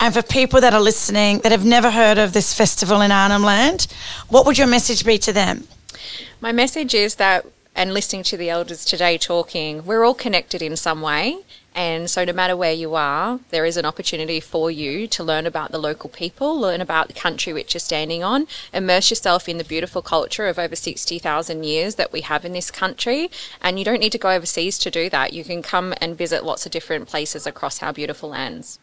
And for people that are listening that have never heard of this festival in Arnhem Land, what would your message be to them? My message is that, and listening to the elders today talking, we're all connected in some way. And so, no matter where you are, there is an opportunity for you to learn about the local people, learn about the country which you're standing on, immerse yourself in the beautiful culture of over 60,000 years that we have in this country. And you don't need to go overseas to do that. You can come and visit lots of different places across our beautiful lands.